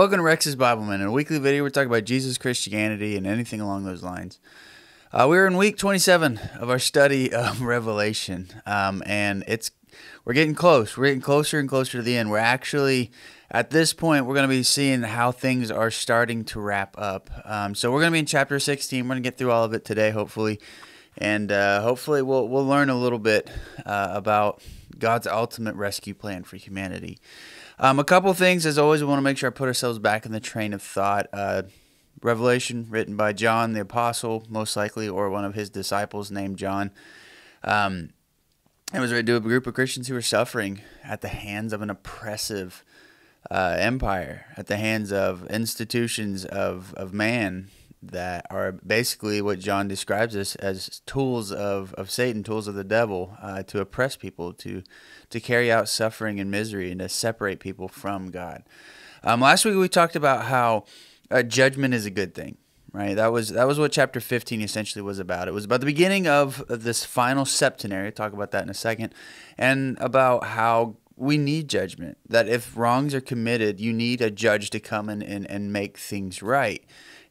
Welcome to Rex's Bible Minute, a weekly video. We're talking about Jesus, Christianity, and anything along those lines. Uh, we're in week 27 of our study of Revelation, um, and it's we're getting close. We're getting closer and closer to the end. We're actually at this point we're going to be seeing how things are starting to wrap up. Um, so we're going to be in chapter 16. We're going to get through all of it today, hopefully, and uh, hopefully we'll we'll learn a little bit uh, about God's ultimate rescue plan for humanity. Um, a couple things, as always, we want to make sure I put ourselves back in the train of thought. Uh, Revelation, written by John the Apostle, most likely, or one of his disciples named John. Um, it was written to a group of Christians who were suffering at the hands of an oppressive uh, empire, at the hands of institutions of, of man that are basically what John describes us as tools of, of Satan, tools of the devil, uh, to oppress people, to to carry out suffering and misery, and to separate people from God. Um, last week we talked about how uh, judgment is a good thing, right? That was that was what chapter 15 essentially was about. It was about the beginning of, this final septenary. I'll talk about that in a second, and about how we need judgment. That if wrongs are committed, you need a judge to come in and, and make things right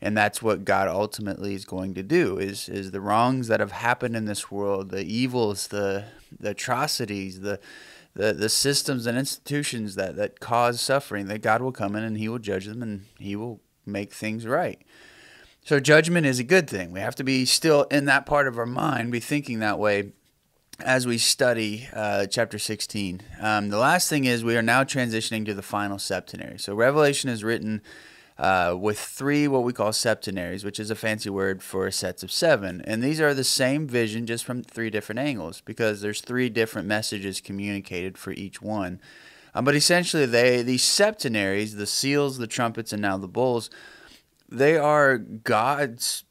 and that's what God ultimately is going to do is is the wrongs that have happened in this world, the evils, the the atrocities, the the, the systems and institutions that, that cause suffering, that God will come in and He will judge them and He will make things right. So judgment is a good thing. We have to be still in that part of our mind, be thinking that way as we study uh, chapter 16. Um, the last thing is we are now transitioning to the final septenary. So Revelation is written uh, with three what we call septenaries, which is a fancy word for sets of seven. And these are the same vision just from three different angles because there's three different messages communicated for each one. Um, but essentially, they these septenaries, the seals, the trumpets, and now the bowls, they are God's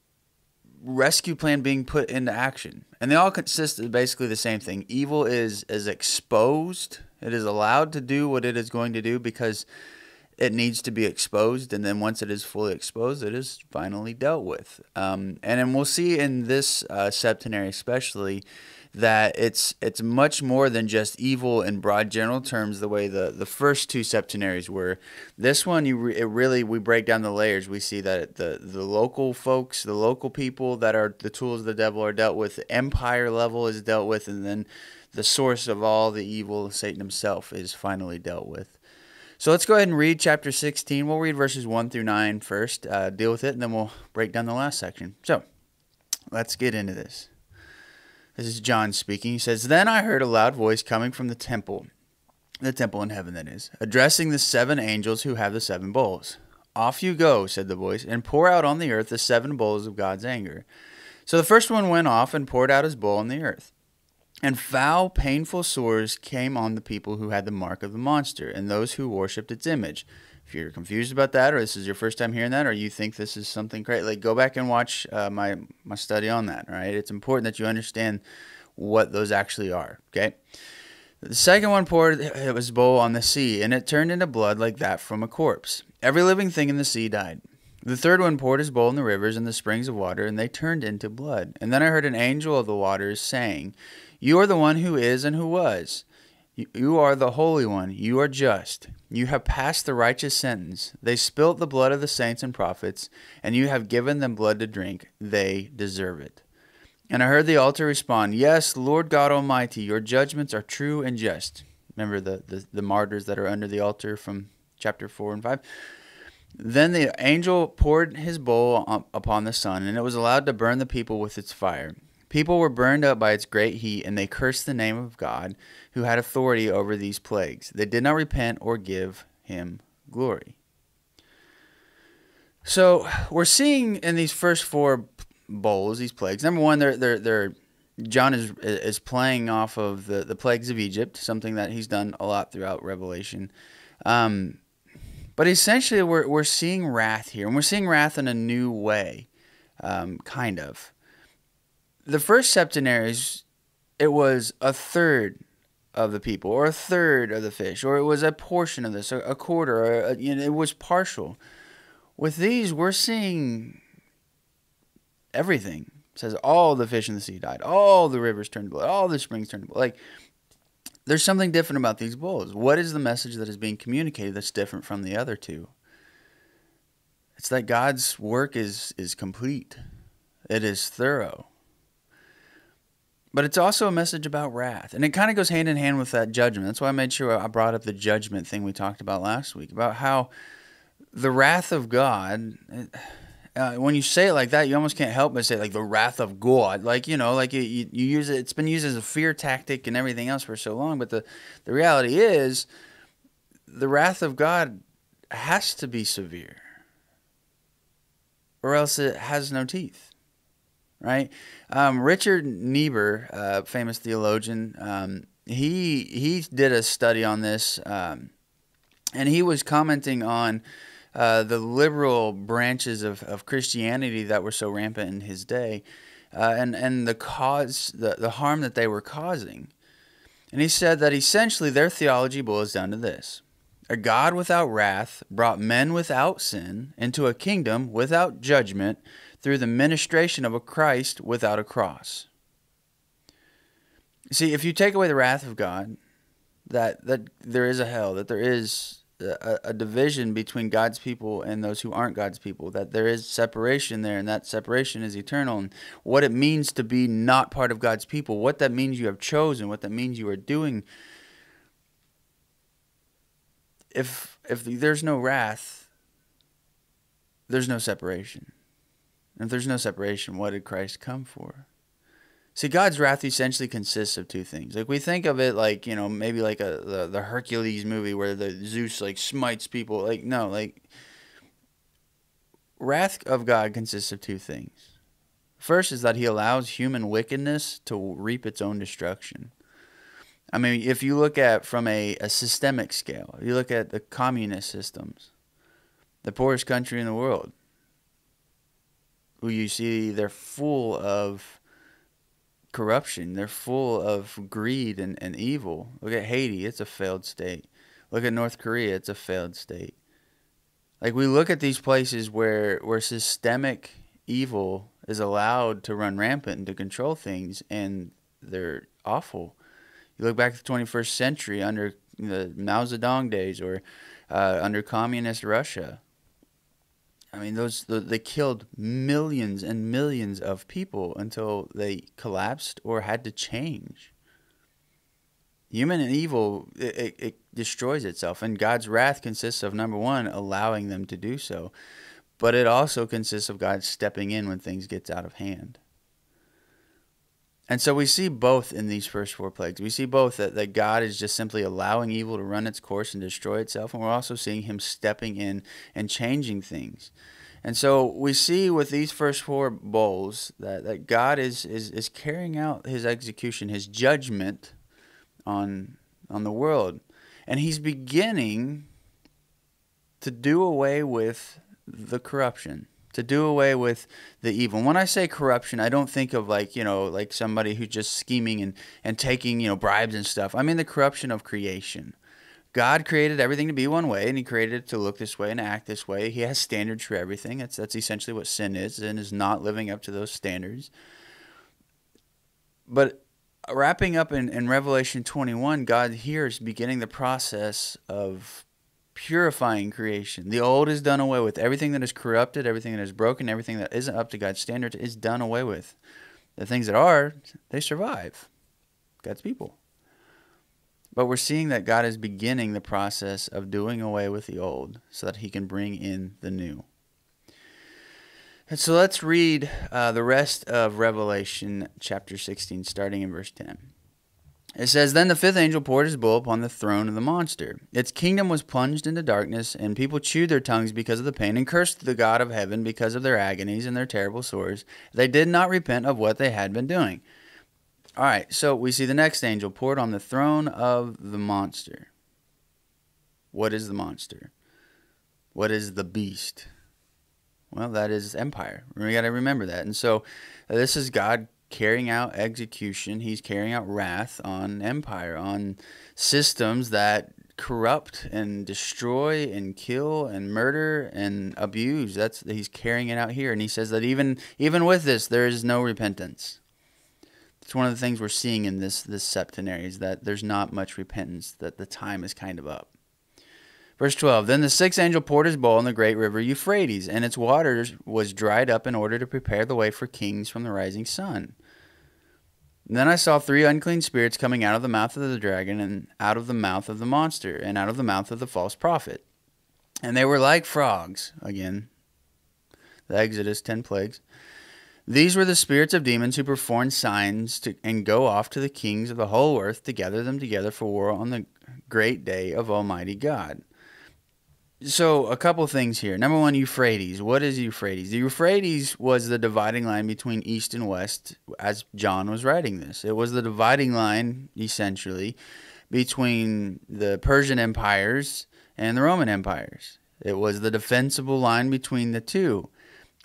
rescue plan being put into action, and they all consist of basically the same thing. Evil is is exposed; it is allowed to do what it is going to do because it needs to be exposed, and then once it is fully exposed, it is finally dealt with. Um, and then we'll see in this uh, septenary, especially, that it's it's much more than just evil in broad general terms, the way the, the first two septenaries were. This one, you re- it really we break down the layers. We see that the the local folks, the local people that are the tools of the devil are dealt with. Empire level is dealt with, and then the source of all the evil, Satan himself, is finally dealt with. So let's go ahead and read chapter 16. We'll read verses 1 through 9 first, uh, deal with it, and then we'll break down the last section. So let's get into this. This is John speaking. He says, Then I heard a loud voice coming from the temple, the temple in heaven, that is, addressing the seven angels who have the seven bowls. Off you go, said the voice, and pour out on the earth the seven bowls of God's anger. So the first one went off and poured out his bowl on the earth. And foul, painful sores came on the people who had the mark of the monster and those who worshipped its image. If you're confused about that, or this is your first time hearing that, or you think this is something great, like go back and watch uh, my my study on that. Right, it's important that you understand what those actually are. Okay. The second one poured his bowl on the sea, and it turned into blood like that from a corpse. Every living thing in the sea died. The third one poured his bowl in the rivers and the springs of water, and they turned into blood. And then I heard an angel of the waters saying, you are the one who is and who was. You are the Holy One. You are just. You have passed the righteous sentence. They spilt the blood of the saints and prophets, and you have given them blood to drink. They deserve it. And I heard the altar respond, Yes, Lord God Almighty, your judgments are true and just. Remember the, the, the martyrs that are under the altar from chapter 4 and 5? Then the angel poured his bowl upon the sun, and it was allowed to burn the people with its fire. People were burned up by its great heat, and they cursed the name of God, who had authority over these plagues. They did not repent or give him glory. So we're seeing in these first four bowls, these plagues. Number one, they're they're they're John is is playing off of the, the plagues of Egypt, something that he's done a lot throughout Revelation. Um, but essentially, we're we're seeing wrath here, and we're seeing wrath in a new way, um, kind of the first septenaries, it was a third of the people, or a third of the fish, or it was a portion of this, a, quarter, or a, you know, it was partial. With these, we're seeing everything. It says all the fish in the sea died, all the rivers turned blood, all the springs turned blood. Like there's something different about these bowls. What is the message that is being communicated that's different from the other two? It's that God's work is is complete. It is thorough. But it's also a message about wrath. And it kind of goes hand in hand with that judgment. That's why I made sure I brought up the judgment thing we talked about last week about how the wrath of God uh, when you say it like that, you almost can't help but say like the wrath of God. Like you know, like you, you, you use it. It's been used as a fear tactic and everything else for so long. But the the reality is, the wrath of God has to be severe, or else it has no teeth. Right? Um, Richard Niebuhr, uh, famous theologian, um, he he did a study on this, um, and he was commenting on uh, the liberal branches of, of Christianity that were so rampant in his day, uh, and and the cause the, the harm that they were causing. And he said that essentially their theology boils down to this. A God without wrath brought men without sin into a kingdom without judgment through the ministration of a Christ without a cross. See, if you take away the wrath of God, that that there is a hell, that there is a, a, division between God's people and those who aren't God's people. That there is separation there, and that separation is eternal. And what it means to be not part of God's people, what that means you have chosen, what that means you are doing. If if there's no wrath, there's no separation. And if there's no separation, what did Christ come for? See, God's wrath essentially consists of two things. Like we think of it like you know maybe like a the, the Hercules movie where the Zeus like smites people. Like no, like wrath of God consists of two things. First is that He allows human wickedness to reap its own destruction. I mean, if you look at from a, a systemic scale, you look at the communist systems, the poorest country in the world, who you see they're full of corruption. They're full of greed and, and evil. Look at Haiti, it's a failed state. Look at North Korea, it's a failed state. Like we look at these places where where systemic evil is allowed to run rampant and to control things and they're awful. You look back to the 21st century under the Mao Zedong days or uh, under communist Russia I mean, those they killed millions and millions of people until they collapsed or had to change. Human and evil, it, it, it destroys itself, and God's wrath consists of number one, allowing them to do so, but it also consists of God stepping in when things gets out of hand. And so we see both in these first four plagues. We see both that, that God is just simply allowing evil to run its course and destroy itself, and we're also seeing him stepping in and changing things. And so we see with these first four bowls that, that God is, is, is carrying out his execution, his judgment on, on the world. And he's beginning to do away with the corruption to do away with the evil. When I say corruption, I don't think of like, you know, like somebody who's just scheming and, and taking, you know, bribes and stuff. I mean the corruption of creation. God created everything to be one way and he created it to look this way and act this way. He has standards for everything. That's that's essentially what sin is. Sin is not living up to those standards. But wrapping up in, in Revelation 21, God here is beginning the process of purifying creation. The old is done away with. Everything that is corrupted, everything that is broken, everything that isn't up to God's standards is done away with. The things that are, they survive. God's people. But we're seeing that God is beginning the process of doing away with the old so that he can bring in the new. And so let's read uh, the rest of Revelation chapter 16, starting in verse 10. It says, Then the fifth angel poured his bowl upon the throne of the monster. Its kingdom was plunged into darkness, and people chewed their tongues because of the pain, and cursed the God of heaven because of their agonies and their terrible sores. They did not repent of what they had been doing. All right, so we see the next angel poured on the throne of the monster. What is the monster? What is the beast? Well, that is empire. We got to remember that. And so this is God carrying out execution. He's carrying out wrath on empire, on systems that corrupt and destroy and kill and murder and abuse. That's he's carrying it out here, and he says that even even with this, there is no repentance. It's one of the things we're seeing in this this septenary is that there's not much repentance. That the time is kind of up. Verse 12 Then the sixth angel poured his bowl in the great river Euphrates, and its waters was dried up in order to prepare the way for kings from the rising sun. Then I saw three unclean spirits coming out of the mouth of the dragon, and out of the mouth of the monster, and out of the mouth of the false prophet. And they were like frogs. Again, the Exodus, 10 plagues. These were the spirits of demons who perform signs to, and go off to the kings of the whole earth to gather them together for war on the great day of Almighty God. So, a couple things here. Number one, Euphrates. What is Euphrates? The Euphrates was the dividing line between East and West as John was writing this. It was the dividing line, essentially, between the Persian empires and the Roman empires. It was the defensible line between the two.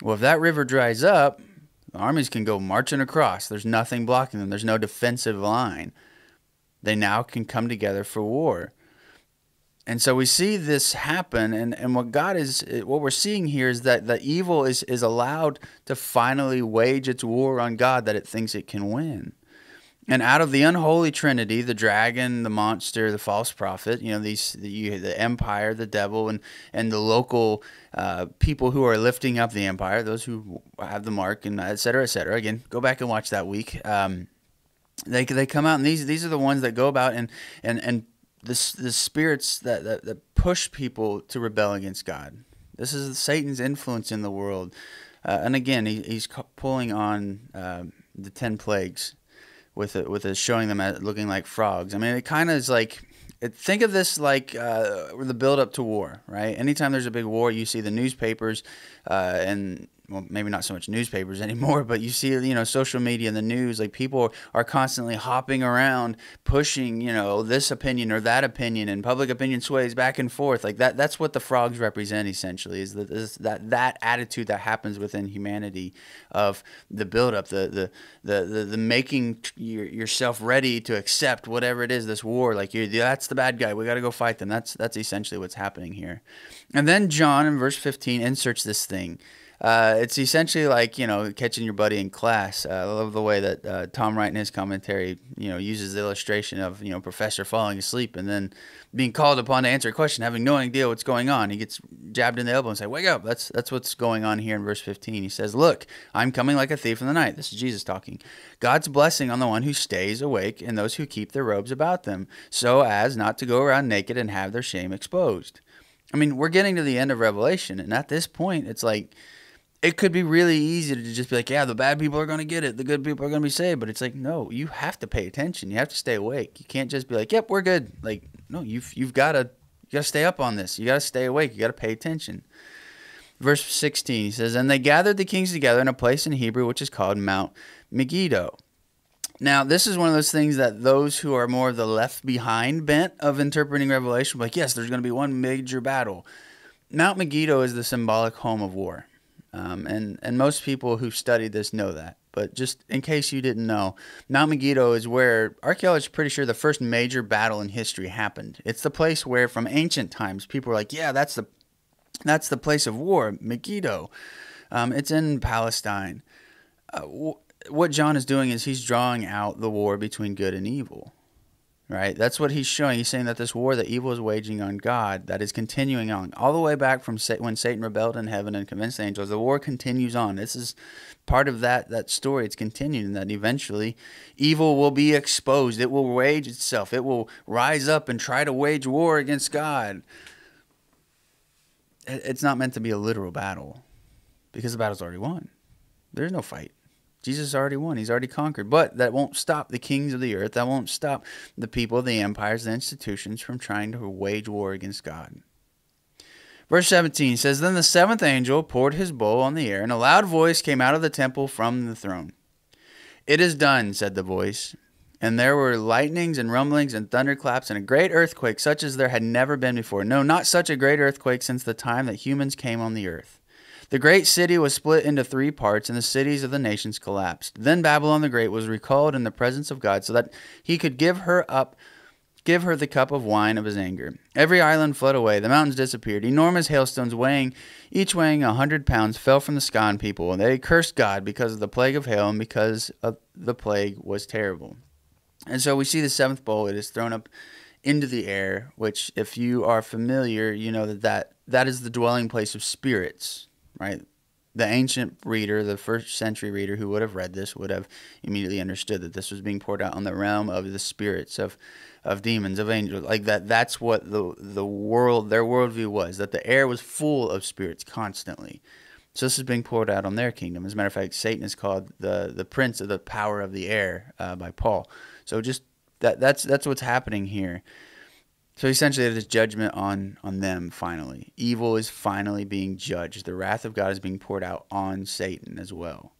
Well, if that river dries up, the armies can go marching across. There's nothing blocking them, there's no defensive line. They now can come together for war and so we see this happen and, and what god is what we're seeing here is that the evil is is allowed to finally wage its war on god that it thinks it can win. And out of the unholy trinity the dragon the monster the false prophet you know these the, the empire the devil and and the local uh, people who are lifting up the empire those who have the mark and et cetera et cetera. Again go back and watch that week. Um, they, they come out and these these are the ones that go about and and and the, the spirits that, that, that push people to rebel against God. This is Satan's influence in the world. Uh, and again, he, he's pulling on uh, the 10 plagues with it, with it showing them as looking like frogs. I mean, it kind of is like it, think of this like uh, the build up to war, right? Anytime there's a big war, you see the newspapers uh, and well, maybe not so much newspapers anymore, but you see, you know, social media and the news, like people are constantly hopping around, pushing, you know, this opinion or that opinion, and public opinion sways back and forth. Like that, that's what the frogs represent essentially. Is that that that attitude that happens within humanity of the buildup, the the the the, the making your, yourself ready to accept whatever it is, this war. Like you, that's the bad guy. We got to go fight them. That's that's essentially what's happening here. And then John in verse fifteen inserts this thing. Uh, it's essentially like you know catching your buddy in class. Uh, I love the way that uh, Tom Wright in his commentary, you know, uses the illustration of you know professor falling asleep and then being called upon to answer a question, having no idea what's going on. He gets jabbed in the elbow and say, "Wake up!" That's that's what's going on here in verse 15. He says, "Look, I'm coming like a thief in the night." This is Jesus talking. God's blessing on the one who stays awake and those who keep their robes about them, so as not to go around naked and have their shame exposed. I mean, we're getting to the end of Revelation, and at this point, it's like it could be really easy to just be like, yeah, the bad people are going to get it, the good people are going to be saved. But it's like, no, you have to pay attention. You have to stay awake. You can't just be like, yep, we're good. Like, no, you've you've got to you got to stay up on this. You got to stay awake. You got to pay attention. Verse 16, he says, And they gathered the kings together in a place in Hebrew which is called Mount Megiddo. Now, this is one of those things that those who are more of the left behind bent of interpreting Revelation, like, yes, there's going to be one major battle. Mount Megiddo is the symbolic home of war. Um, and, and most people who've studied this know that. But just in case you didn't know, Mount Megiddo is where archaeologists are pretty sure the first major battle in history happened. It's the place where, from ancient times, people were like, "Yeah, that's the that's the place of war, Megiddo." Um, it's in Palestine. Uh, what John is doing is he's drawing out the war between good and evil right? That's what he's showing. He's saying that this war that evil is waging on God, that is continuing on all the way back from when Satan rebelled in heaven and convinced the angels. The war continues on. This is part of that that story. It's continuing that eventually evil will be exposed. It will wage itself. It will rise up and try to wage war against God. It's not meant to be a literal battle because the battle's already won. There's no fight. Jesus already won. He's already conquered. But that won't stop the kings of the earth. That won't stop the people, the empires, the institutions from trying to wage war against God. Verse 17 says Then the seventh angel poured his bowl on the air, and a loud voice came out of the temple from the throne. It is done, said the voice. And there were lightnings and rumblings and thunderclaps and a great earthquake, such as there had never been before. No, not such a great earthquake since the time that humans came on the earth. The great city was split into three parts, and the cities of the nations collapsed. Then Babylon the Great was recalled in the presence of God, so that he could give her up, give her the cup of wine of his anger. Every island fled away; the mountains disappeared. Enormous hailstones, weighing each weighing a hundred pounds, fell from the sky on people, and they cursed God because of the plague of hail and because of the plague was terrible. And so we see the seventh bowl; it is thrown up into the air, which, if you are familiar, you know that that, that is the dwelling place of spirits, right? The ancient reader, the first century reader who would have read this, would have immediately understood that this was being poured out on the realm of the spirits of, of demons, of angels, like that. That's what the the world, their worldview was. That the air was full of spirits constantly. So this is being poured out on their kingdom. As a matter of fact, Satan is called the the prince of the power of the air uh, by Paul. So just that that's that's what's happening here. So essentially, there's judgment on on them. Finally, evil is finally being judged. The wrath of God is being poured out on Satan as well.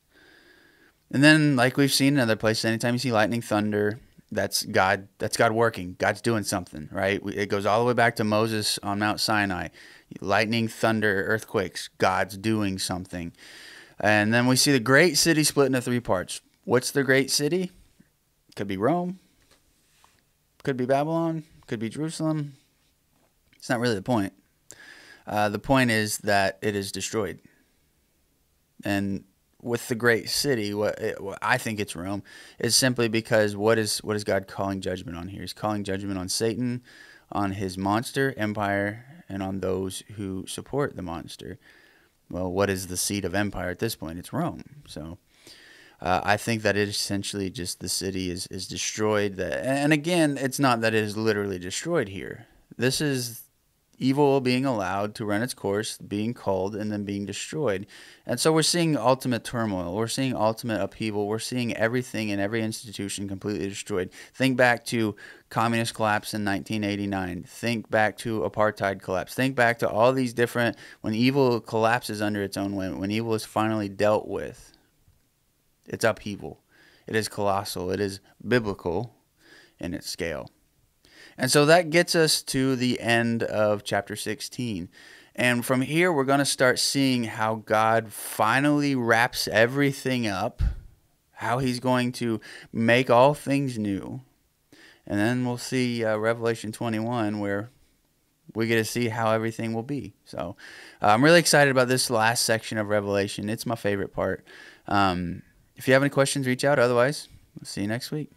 And then, like we've seen in other places, anytime you see lightning, thunder, that's God. That's God working. God's doing something, right? It goes all the way back to Moses on Mount Sinai lightning, thunder, earthquakes. God's doing something. And then we see the great city split into three parts. What's the great city? Could be Rome, could be Babylon, could be Jerusalem. It's not really the point. Uh, the point is that it is destroyed. And with the great city, what, it, what, I think it's Rome, is simply because what is what is God calling judgment on here? He's calling judgment on Satan, on his monster empire, and on those who support the monster. Well, what is the seat of empire at this point? It's Rome. So uh, I think that it essentially just the city is, is destroyed. That, and again, it's not that it is literally destroyed here. This is evil being allowed to run its course, being called, and then being destroyed. And so we're seeing ultimate turmoil. We're seeing ultimate upheaval. We're seeing everything in every institution completely destroyed. Think back to communist collapse in 1989. Think back to apartheid collapse. Think back to all these different, when evil collapses under its own weight, when evil is finally dealt with, it's upheaval. It is colossal. It is biblical in its scale. And so that gets us to the end of chapter 16. And from here, we're going to start seeing how God finally wraps everything up, how he's going to make all things new. And then we'll see uh, Revelation 21, where we get to see how everything will be. So uh, I'm really excited about this last section of Revelation. It's my favorite part. Um, if you have any questions, reach out. Otherwise, we'll see you next week.